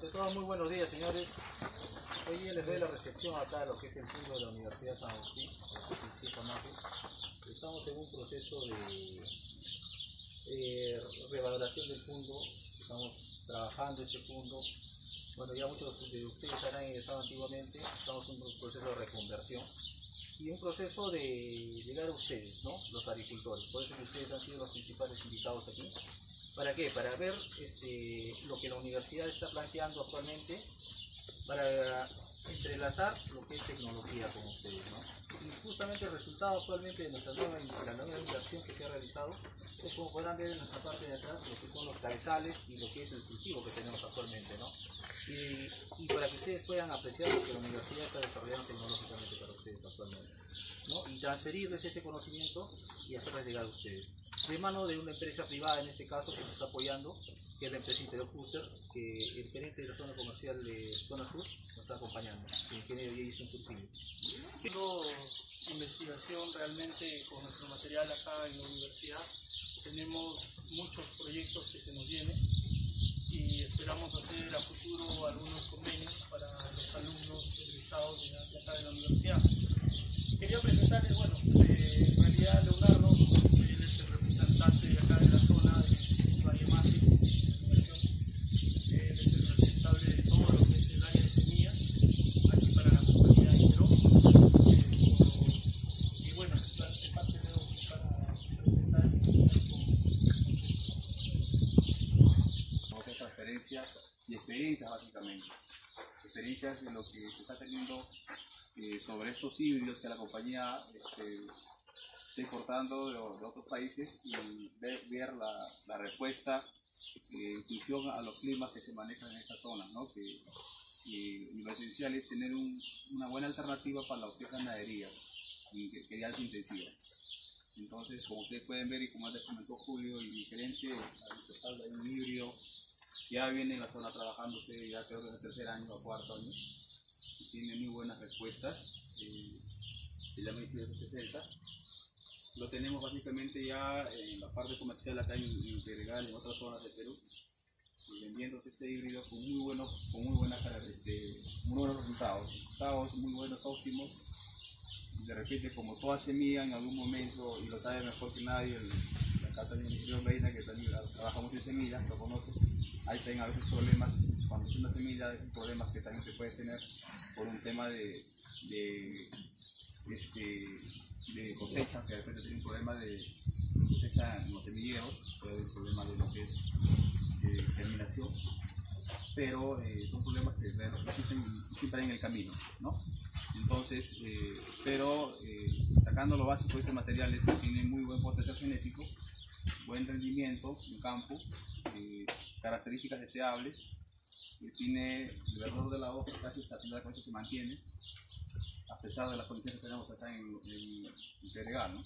Muy buenos días, señores. Hoy día les doy la recepción acá a lo que es el centro de la Universidad San Agustín. Estamos en un proceso de eh, revaloración del fondo, estamos trabajando ese fondo. Bueno, ya muchos de ustedes habrán ingresado antiguamente, estamos en un proceso de reconversión y un proceso de llegar a ustedes, ¿no? Los agricultores. Por eso que ustedes han sido los principales invitados aquí. ¿Para qué? Para ver este, lo que la universidad está planteando actualmente, para entrelazar lo que es tecnología con ustedes. Y justamente el resultado actualmente de nuestra nueva, la nueva que se ha realizado es como podrán ver en nuestra parte de atrás lo que son los cabezales y lo que es el cultivo que tenemos actualmente, ¿no? Y para que ustedes puedan apreciar lo que la universidad está desarrollando tecnológicamente para ustedes actualmente, Y transferirles ese conocimiento y hacerles llegar a ustedes. De mano de una empresa privada en este caso que nos está apoyando, que es la empresa Interior Booster, que el gerente de la zona comercial de Zona Sur nos está acompañando, el ingeniero Jason Turquillo. Haciendo investigación realmente con nuestro material acá en la universidad. Tenemos muchos proyectos que se nos vienen y esperamos hacer a futuro algunos convenios para los alumnos egresados de acá de la universidad. Bueno, eh, en realidad Leonardo, él es el representante de acá de la zona de Valle Mate, él es el responsable de todo lo que es el área de semillas, aquí para la compañía Intero. Eh, y bueno, la parte de hoy para presentar Vamos a hacer transferencias y experiencias básicamente. Experiencias de lo que se está teniendo eh, sobre estos híbridos que la compañía este, está importando de, de otros países y ver, ver la, la respuesta eh, en función a los climas que se manejan en esta zona. ¿no? Que, y lo esencial es tener un- una buena alternativa para que es ganadería y que- crianza intensiva. Entonces, como ustedes pueden ver y como les comentó Julio y mi gerente, hay un híbrido ya viene en la zona trabajándose ya creo que es el tercer año o cuarto año y tiene muy buenas respuestas. eh, se llama 60 Lo tenemos básicamente ya en la parte comercial acá en, en en otras zonas de Perú, vendiendo este híbrido con muy buenos, con muy buenas características, muy buenos resultados, resultados muy buenos, óptimos. De repente, como toda semilla en algún momento, y lo sabe mejor que nadie, el, acá también el señor Medina, que también trabaja mucho en semillas, lo conoce, hay también a veces problemas, cuando es una semilla, problemas que también se puede tener por un tema de, este, de cosecha, que de repente tiene un problema de cosecha en los semilleros, puede haber un problema de lo que es eh, germinación, pero eh, son problemas que existen siempre en el camino, ¿no? Entonces, eh, pero sacando lo básico de este material es que tiene muy buen potencial genético, buen rendimiento en campo, eh, características deseables, que tiene el verdor de la hoja casi hasta la cuenta se mantiene, a pesar de las condiciones que tenemos acá en, en, en ¿no?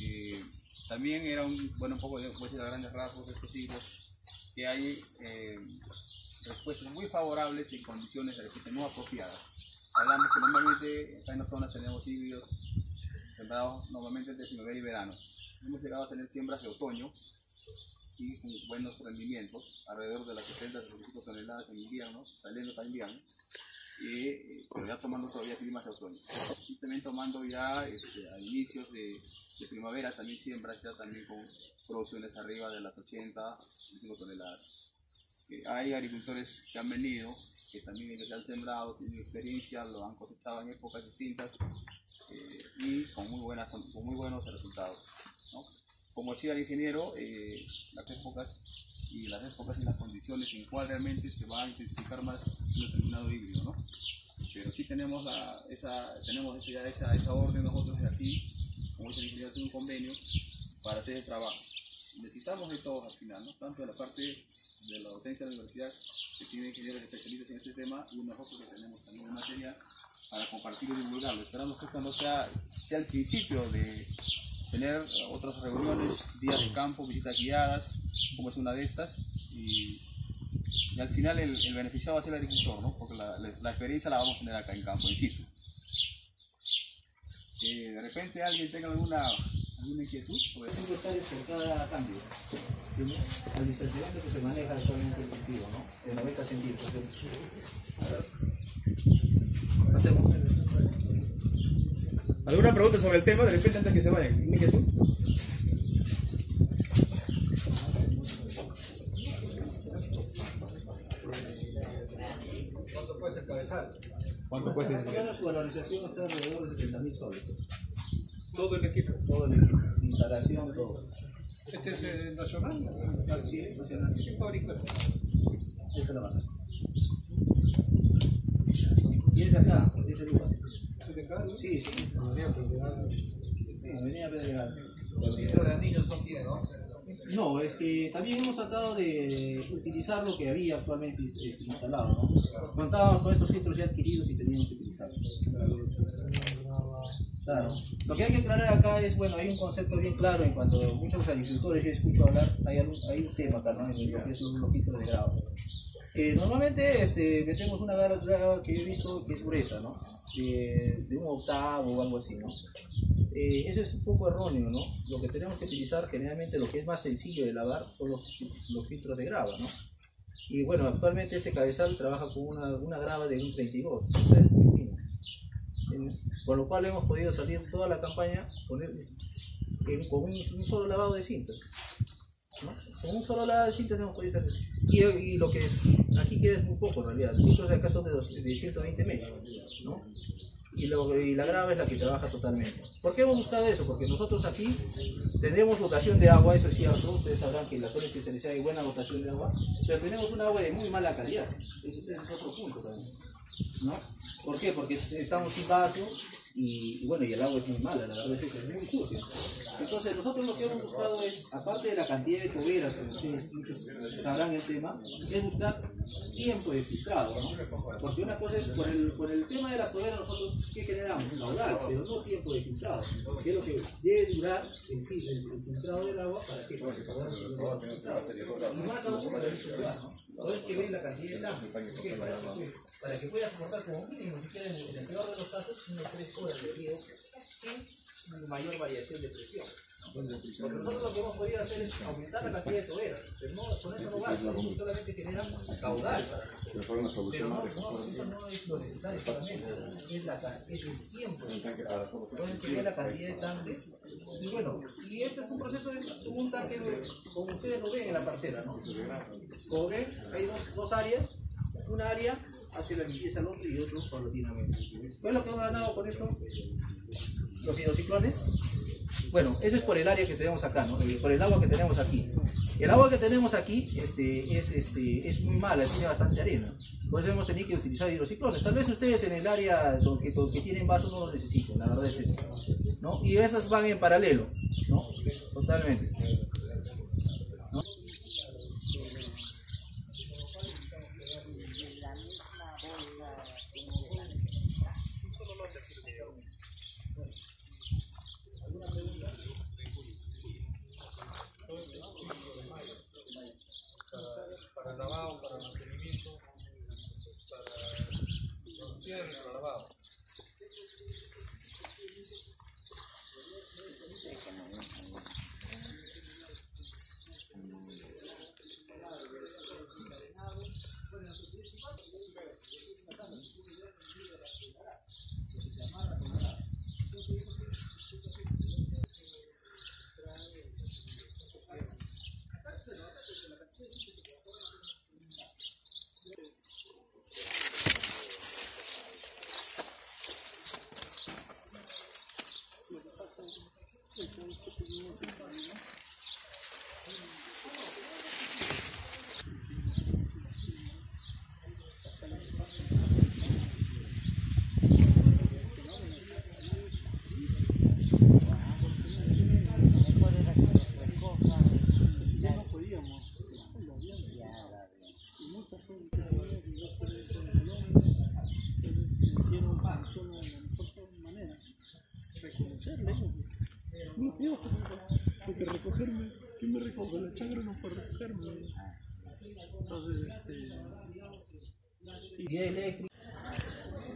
Eh, también era un, bueno, un poco de, voy a decir a grandes rasgos de estos hijos, que hay eh, respuestas muy favorables en condiciones de no apropiadas. Hablamos que normalmente acá en la zona tenemos híbridos sembrados normalmente de primavera y verano. Hemos llegado a tener siembras de otoño y con buenos rendimientos, alrededor de las 70 65 toneladas en invierno, saliendo para invierno, y, eh, pero ya tomando todavía climas de otoño. Y también tomando ya este, a inicios de, de primavera también siembras ya también con producciones arriba de las 80 65 toneladas. Eh, hay agricultores que han venido, que también ellos ya han sembrado, tienen experiencia, lo han cosechado en épocas distintas eh, y con muy, buenas, con, con muy buenos resultados. ¿no? Como decía el ingeniero, eh, las épocas y las épocas y las condiciones en cuál realmente se va a intensificar más un determinado híbrido, ¿no? Pero sí tenemos, la, esa, tenemos esa, esa, esa orden nosotros de aquí, como dice el ingeniero, un convenio para hacer el trabajo. Necesitamos de todos al final, ¿no? Tanto de la parte de la docencia de la universidad, que tiene ingenieros especialistas en este tema, y nosotros que tenemos también el material para compartir y divulgarlo. Esperamos que esto no sea, sea el principio de tener otras reuniones, días de campo, visitas guiadas, como es una de estas, y, al final el, beneficiado va a ser el agricultor, ¿no? porque la, la, la, experiencia la vamos a tener acá en campo, en sitio. Eh, de repente alguien tenga alguna, alguna inquietud, pues 5 hectáreas por cada cambio. El distanciamiento que se maneja actualmente el cultivo, ¿no? De 90 sentir. Hacemos. ¿Alguna pregunta sobre el tema? De repente antes que se vayan. Miguel, tú. ¿Cuánto cuesta ese? Bueno, su valorización está alrededor de 70 mil soles. Todo el equipo. Todo el equipo, instalación, todo. ¿Este es el nacional? Sí, es nacional. ¿Quién fabrica? Esa es la base. Y es de acá, de ese lugar. ¿Es de acá? Sí, sí. Sí, Avenida Pedregal. De niños no tiene, ¿no? No, es que también hemos tratado de utilizar lo que había actualmente este, instalado, ¿no? Contábamos con estos filtros ya adquiridos y teníamos que utilizarlos. Claro. Lo que hay que aclarar acá es, bueno, hay un concepto bien claro en cuanto a muchos agricultores, yo escucho hablar, hay, algún- hay un tema acá, ¿no? En lo que es los filtros de grado. Eh, normalmente este, metemos una grava que yo he visto que es gruesa, ¿no? De, un octavo o algo así, ¿no? Eh, eso es un poco erróneo, ¿no? Lo que tenemos que utilizar generalmente, lo que es más sencillo de lavar, son los, los filtros de grava, ¿no? Y bueno, actualmente este cabezal trabaja con una, una grava de un 32, o sea, es muy fina. Con lo cual hemos podido salir toda la campaña con un, solo lavado de cintas. Con un solo lavado de cintas hemos podido salir. Y, lo que es, aquí queda es muy poco en realidad. Los filtros de acá son de, dos- de 120 metros, ¿no? y, la grava es la que trabaja totalmente. ¿Por qué hemos buscado eso? Porque nosotros aquí tenemos dotación de agua, eso es cierto, ustedes sabrán que en la zona especializada hay buena dotación de agua, pero tenemos un agua de muy mala calidad. Ese es otro punto también. ¿No? ¿Por qué? Porque estamos sin vaso y, y bueno, y el agua es muy mala, la verdad es que es muy sucia. Entonces nosotros lo que hemos buscado es, aparte de la cantidad de toberas que ustedes sabrán el tema, es buscar tiempo de filtrado, ¿no? Porque una cosa es, por el, por el tema de las toberas nosotros, ¿qué generamos? Caudal, pero no tiempo de filtrado, que es lo que debe durar el, el, el filtrado del agua para que. Y más aún para el filtrado, ¿no? Es que ven la cantidad de tanque, ¿por qué? para, que, pueda soportar como mínimo, si quieren, en el peor de los casos, unas tres horas de sin mayor variación de presión. Porque nosotros lo que hemos podido hacer es aumentar la cantidad de toberas, pero no, con eso no basta, solamente genera caudal para nosotros. Pero no, no, eso no es lo necesario solamente, es, la, es el tiempo. Entonces sería la cantidad de tanques. Y bueno, y este es un proceso de un tanque, como ustedes lo ven en la parcela, ¿no? Como ven, hay dos, dos áreas, una área hace la limpieza al otro y otro paulatinamente. ¿Qué es lo que hemos ganado con esto? Los hidrociclones. Bueno, eso es por el área que tenemos acá, ¿no? Eh, Por el agua que tenemos aquí. El agua que tenemos aquí este, es, este, es muy mala, tiene bastante arena. Por eso hemos tenido que utilizar hidrociclones. Tal vez ustedes en el área donde, donde tienen vaso no los necesiten, la verdad es eso. ¿no? Y esas van en paralelo, ¿no? Totalmente. ¿No? Para lavado, para mantenimiento, para para lavado. ¿Quién me recoge? La no. Entonces, este.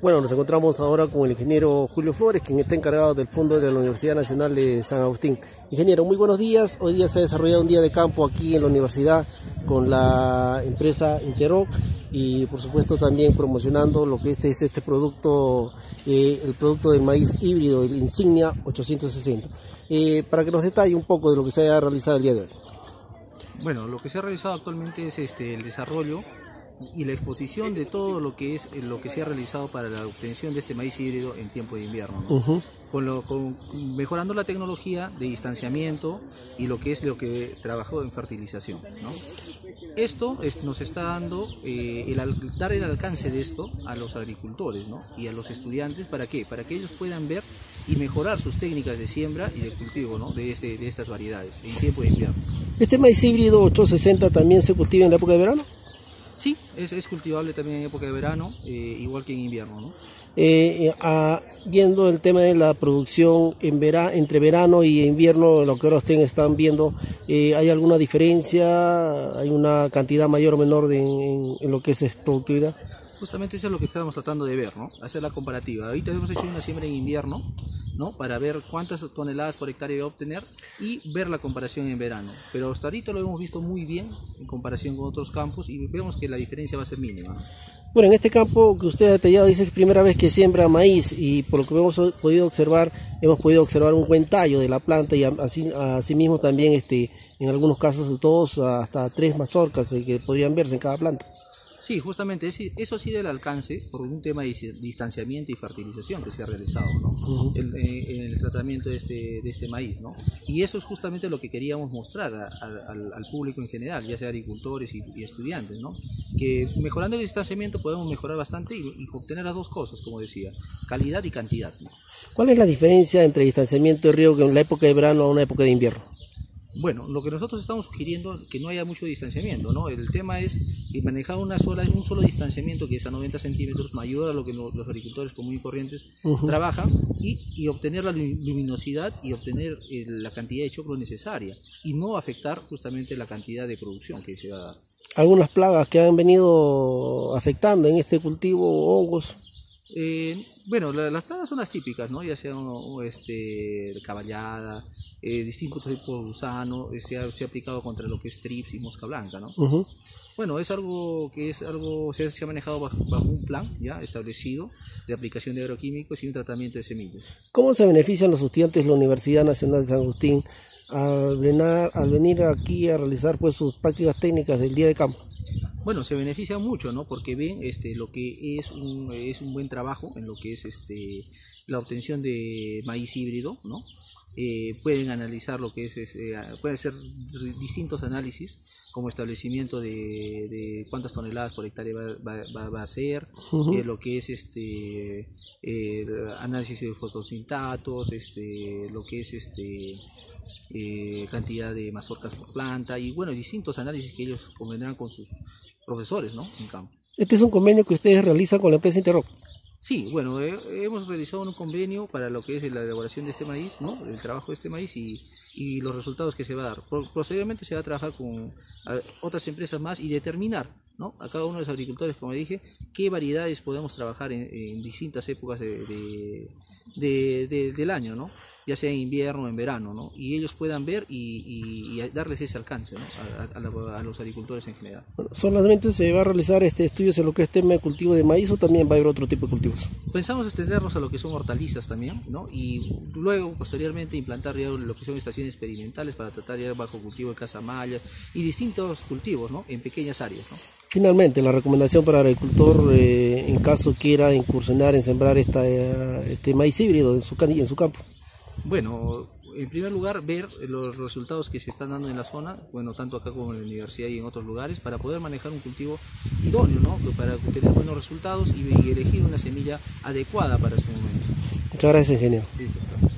Bueno, nos encontramos ahora con el ingeniero Julio Flores, quien está encargado del fondo de la Universidad Nacional de San Agustín. Ingeniero, muy buenos días. Hoy día se ha desarrollado un día de campo aquí en la universidad con la empresa Interoc y por supuesto también promocionando lo que este es este producto, eh, el producto del maíz híbrido, el Insignia 860. Eh, para que nos detalle un poco de lo que se haya realizado el día de hoy. Bueno, lo que se ha realizado actualmente es este, el desarrollo y la exposición de todo lo que es eh, lo que se ha realizado para la obtención de este maíz híbrido en tiempo de invierno, con lo- con- mejorando la tecnología de distanciamiento y lo que es lo que trabajó en fertilización. ¿no? Esto es- nos está dando eh, el dar el alcance de esto a los agricultores ¿no? y a los estudiantes para qué, para que ellos puedan ver y mejorar sus técnicas de siembra y de cultivo ¿no? de, este, de estas variedades en tiempo de invierno. ¿Este maíz híbrido 860 también se cultiva en la época de verano? Sí, es, es cultivable también en época de verano, eh, igual que en invierno. ¿no? Eh, eh, ah, viendo el tema de la producción en vera- entre verano y invierno, lo que ahora ustedes están viendo, eh, ¿hay alguna diferencia? ¿Hay una cantidad mayor o menor de- en, en lo que es productividad? Justamente eso es lo que estamos tratando de ver, ¿no? Hacer la comparativa. Ahorita hemos hecho una siembra en invierno, ¿no? Para ver cuántas toneladas por hectárea va a obtener y ver la comparación en verano. Pero hasta ahorita lo hemos visto muy bien en comparación con otros campos y vemos que la diferencia va a ser mínima. ¿no? Bueno, en este campo que usted ha detallado dice que es primera vez que siembra maíz y por lo que hemos podido observar, hemos podido observar un buen tallo de la planta y así, asimismo también este, en algunos casos dos hasta tres mazorcas eh, que podrían verse en cada planta. Sí, justamente eso sí del alcance por un tema de dis- distanciamiento y fertilización que se ha realizado ¿no? Eh, en el tratamiento de este, de este maíz. ¿no? Y eso es justamente lo que queríamos mostrar a- a- al, al público en general, ya sea agricultores y, y estudiantes, ¿no? que mejorando el distanciamiento podemos mejorar bastante y, y obtener las dos cosas, como decía, calidad y cantidad. ¿Cuál es la diferencia entre distanciamiento de riego en la época de verano a una época de invierno? Bueno, lo que nosotros estamos sugiriendo es que no haya mucho distanciamiento, ¿no? El tema es que manejar una sola, un solo distanciamiento que es a 90 centímetros mayor a lo que lo- los agricultores comunes y corrientes trabajan y, y obtener la lu- luminosidad y obtener eh, la cantidad de choclo necesaria y no afectar justamente la cantidad de producción que se va a dar. Algunas plagas que han venido afectando en este cultivo, hongos. Eh, bueno, la- las plagas son las típicas, ¿no? Ya sea uno, este, caballada, eh, distintos tipos de gusano, eh, se, ha, se ha aplicado contra lo que es trips y mosca blanca, ¿no? Bueno, es algo que es algo se, se ha manejado bajo, bajo un plan ya establecido de aplicación de agroquímicos y un tratamiento de semillas. ¿Cómo se benefician los estudiantes de la Universidad Nacional de San Agustín al, venar- al venir aquí a realizar pues sus prácticas técnicas del día de campo? Bueno, se benefician mucho, ¿no? Porque ven este lo que es un es un buen trabajo en lo que es este la obtención de maíz híbrido, ¿no? Eh, pueden analizar lo que es, este, pueden hacer distintos análisis como establecimiento de, de cuántas toneladas por hectárea va, va- va- a ser, eh, lo que es este eh, análisis de fosfosintatos, este, lo que es este eh, cantidad de mazorcas por planta y bueno, distintos análisis que ellos convendrán con sus profesores, ¿no? En campo. Este es un convenio que ustedes realizan con la empresa Interroc. Sí, bueno, eh, hemos realizado un convenio para lo que es la elaboración de este maíz, ¿no? El trabajo de este maíz y, y los resultados que se va a dar. Posteriormente se va a trabajar con otras empresas más y determinar, ¿no? A cada uno de los agricultores, como dije, qué variedades podemos trabajar en, en distintas épocas de, de- de- de- del año, ¿no? Ya sea en invierno o en verano, ¿no? Y ellos puedan ver y, y- y darles ese alcance. A, a- a la- a los agricultores en general. Bueno, solamente se va a realizar este estudios en lo que es tema de cultivo de maíz o también va a haber otro tipo de cultivos. Pensamos extendernos a lo que son hortalizas también. Y luego, posteriormente, implantar ya lo que son estaciones experimentales para tratar ya bajo cultivo de casamalla y distintos cultivos. En pequeñas áreas, ¿no? Finalmente, la recomendación para el agricultor eh, en caso quiera incursionar en sembrar esta, eh, este maíz híbrido en su, en su campo. Bueno, en primer lugar, ver los resultados que se están dando en la zona, bueno, tanto acá como en la universidad y en otros lugares, para poder manejar un cultivo idóneo, ¿no? Para obtener buenos resultados y, y elegir una semilla adecuada para su momento. Muchas gracias, ingeniero. Listo.